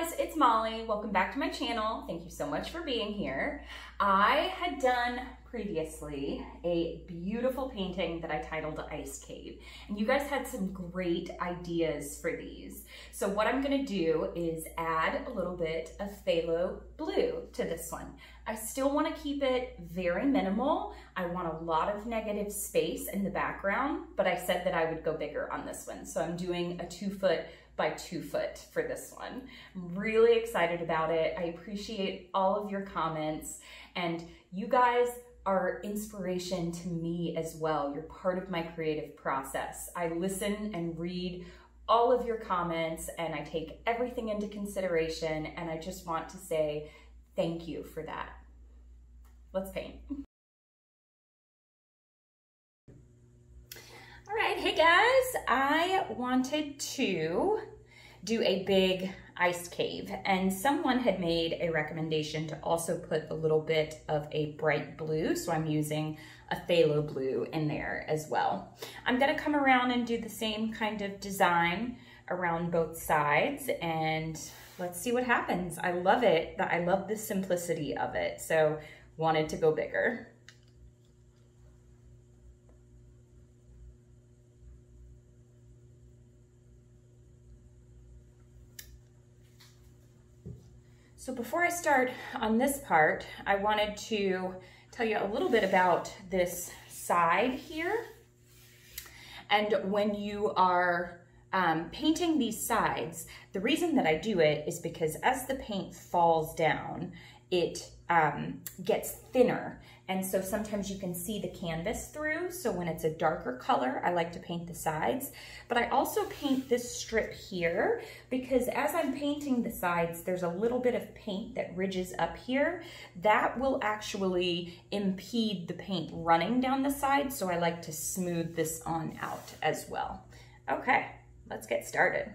guys, it's Molly. Welcome back to my channel. Thank you so much for being here. I had done previously a beautiful painting that I titled Ice Cave, and you guys had some great ideas for these. So what I'm gonna do is add a little bit of phthalo blue to this one. I still wanna keep it very minimal. I want a lot of negative space in the background, but I said that I would go bigger on this one. So I'm doing a two foot by two foot for this one. I'm really excited about it. I appreciate all of your comments and you guys are inspiration to me as well. You're part of my creative process. I listen and read all of your comments and I take everything into consideration and I just want to say thank you for that. Let's paint. All right, hey guys, I wanted to do a big ice cave and someone had made a recommendation to also put a little bit of a bright blue, so I'm using a phthalo blue in there as well. I'm gonna come around and do the same kind of design around both sides and let's see what happens. I love it, I love the simplicity of it, so wanted to go bigger. So before I start on this part, I wanted to tell you a little bit about this side here. And when you are um, painting these sides, the reason that I do it is because as the paint falls down, it um, gets thinner. And so sometimes you can see the canvas through. So when it's a darker color, I like to paint the sides. But I also paint this strip here because as I'm painting the sides, there's a little bit of paint that ridges up here. That will actually impede the paint running down the side. So I like to smooth this on out as well. Okay, let's get started.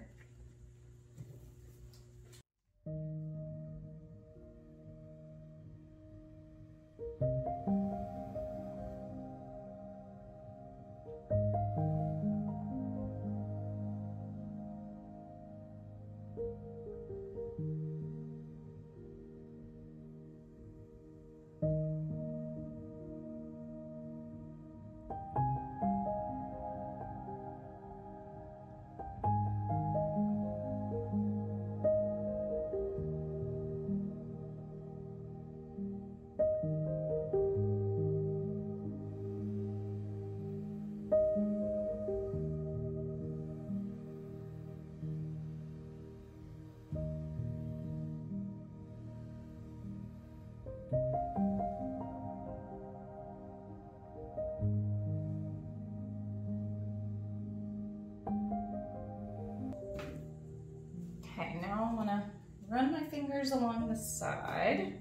Fingers along the side.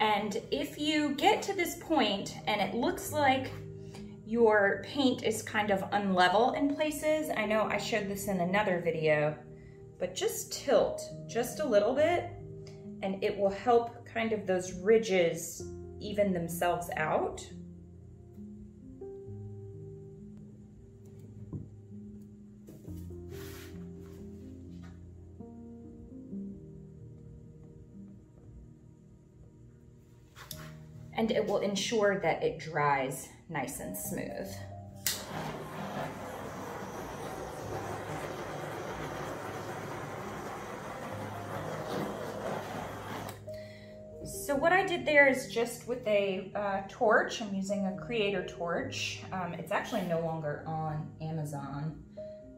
And if you get to this point and it looks like your paint is kind of unlevel in places, I know I showed this in another video, but just tilt just a little bit and it will help kind of those ridges even themselves out. And it will ensure that it dries nice and smooth. So what I did there is just with a uh, torch, I'm using a creator torch. Um, it's actually no longer on Amazon,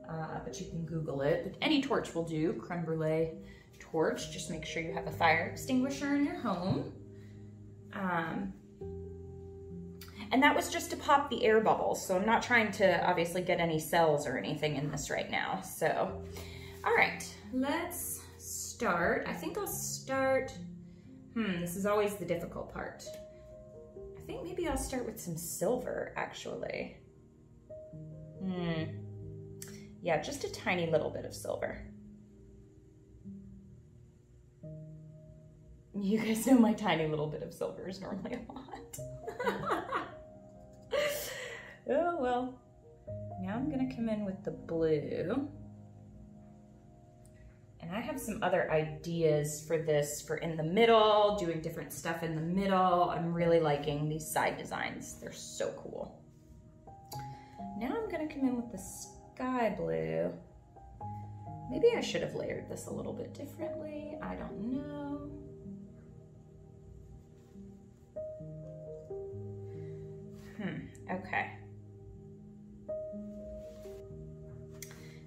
uh, but you can Google it. But any torch will do, creme brulee torch. Just make sure you have a fire extinguisher in your home. Um, and that was just to pop the air bubbles. So I'm not trying to obviously get any cells or anything in this right now. So, all right, let's start. I think I'll start Hmm, this is always the difficult part. I think maybe I'll start with some silver, actually. Hmm. Yeah, just a tiny little bit of silver. You guys know my tiny little bit of silver is normally a lot. Oh well. Now I'm gonna come in with the blue. And I have some other ideas for this for in the middle, doing different stuff in the middle. I'm really liking these side designs. They're so cool. Now I'm gonna come in with the sky blue. Maybe I should have layered this a little bit differently. I don't know. Hmm, okay.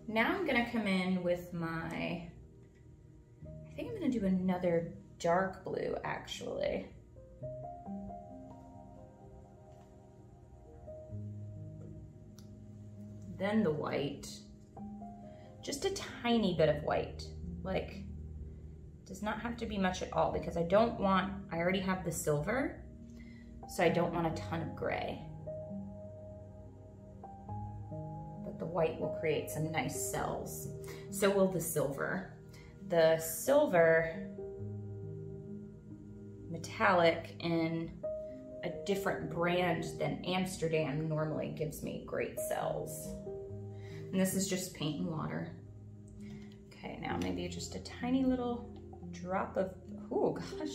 Now I'm gonna come in with my, I think I'm gonna do another dark blue actually. Then the white, just a tiny bit of white, like does not have to be much at all because I don't want, I already have the silver, so I don't want a ton of gray. The white will create some nice cells. So will the silver. The silver metallic in a different brand than Amsterdam normally gives me great cells. And this is just paint and water. Okay, now maybe just a tiny little drop of, oh gosh.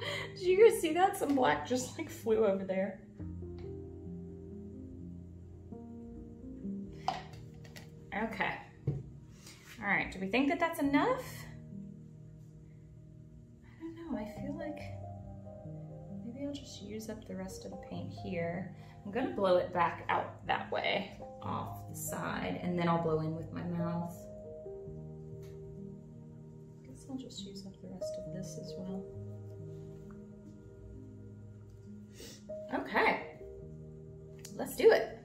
Did you guys see that? Some black just like flew over there. Okay. All right, do we think that that's enough? I don't know, I feel like maybe I'll just use up the rest of the paint here. I'm gonna blow it back out that way, off the side, and then I'll blow in with my mouth. I guess I'll just use up the rest of this as well. Okay, let's do it.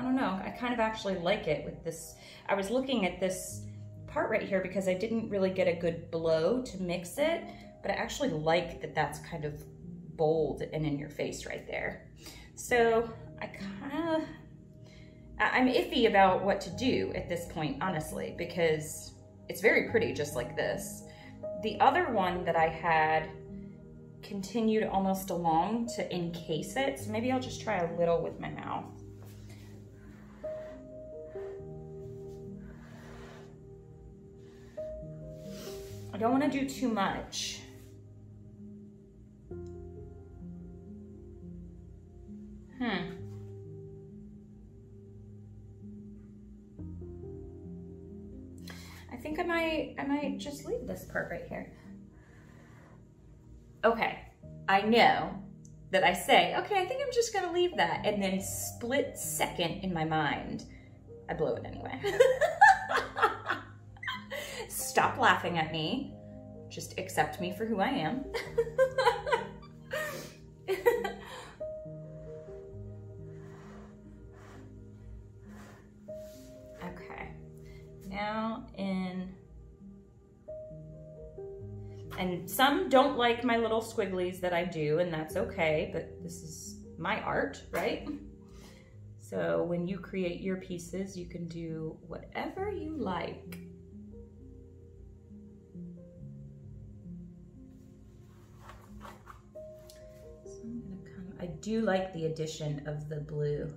I don't know. I kind of actually like it with this. I was looking at this part right here because I didn't really get a good blow to mix it, but I actually like that that's kind of bold and in your face right there. So I kind of, I'm iffy about what to do at this point, honestly, because it's very pretty just like this. The other one that I had continued almost along to encase it. So maybe I'll just try a little with my mouth. Don't want to do too much. Hmm. I think I might I might just leave this part right here okay, I know that I say, okay, I think I'm just gonna leave that. And then split second in my mind, I blow it anyway. Stop laughing at me. Just accept me for who I am. okay, now in and some don't like my little squigglies that I do, and that's okay, but this is my art, right? So when you create your pieces, you can do whatever you like. Do like the addition of the blue.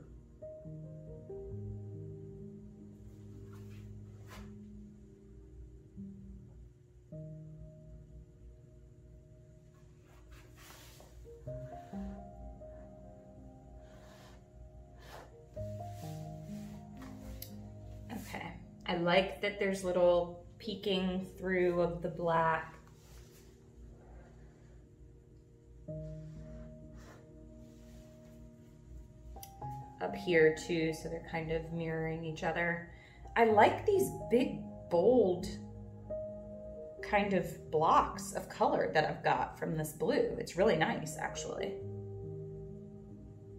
Okay, I like that there's little peeking through of the black. Up here too, so they're kind of mirroring each other. I like these big, bold kind of blocks of color that I've got from this blue. It's really nice, actually.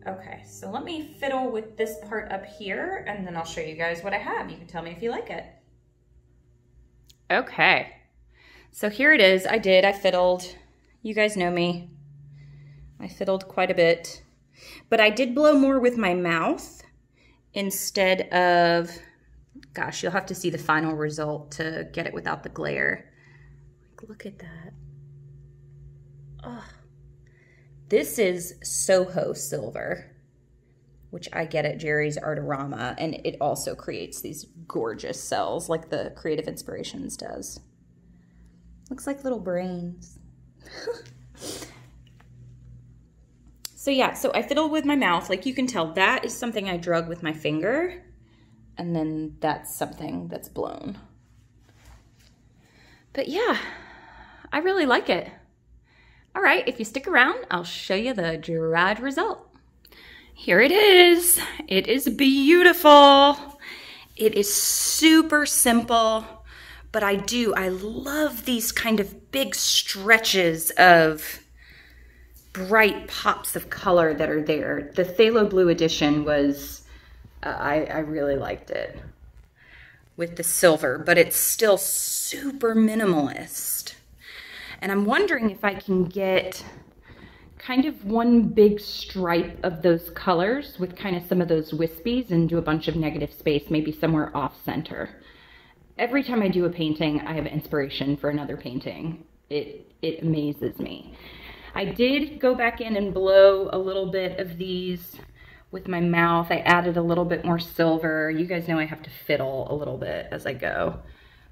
Okay, so let me fiddle with this part up here and then I'll show you guys what I have. You can tell me if you like it. Okay, so here it is. I did, I fiddled. You guys know me. I fiddled quite a bit, but I did blow more with my mouth instead of, gosh, you'll have to see the final result to get it without the glare. Like, Look at that. Oh. This is Soho silver, which I get at Jerry's Artarama, and it also creates these gorgeous cells like the Creative Inspirations does. Looks like little brains. so yeah, so I fiddle with my mouth. Like you can tell, that is something I drug with my finger, and then that's something that's blown. But yeah, I really like it. All right, if you stick around, I'll show you the dried result. Here it is. It is beautiful. It is super simple, but I do, I love these kind of big stretches of bright pops of color that are there. The Phthalo Blue edition was, uh, I, I really liked it with the silver, but it's still super minimalist. And I'm wondering if I can get kind of one big stripe of those colors with kind of some of those wispies and do a bunch of negative space, maybe somewhere off center. Every time I do a painting, I have inspiration for another painting. It, it amazes me. I did go back in and blow a little bit of these with my mouth. I added a little bit more silver. You guys know I have to fiddle a little bit as I go.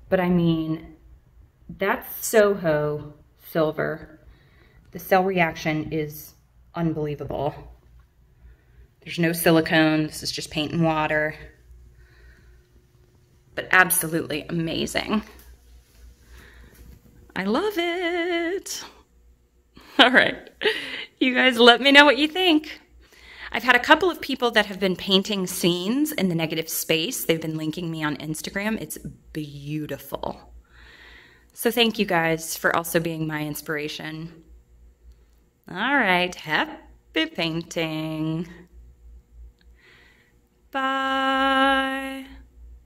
But I mean, that's Soho silver. The cell reaction is unbelievable. There's no silicone. This is just paint and water. But absolutely amazing. I love it. All right. You guys let me know what you think. I've had a couple of people that have been painting scenes in the negative space. They've been linking me on Instagram. It's beautiful. So thank you guys for also being my inspiration. All right, happy painting. Bye.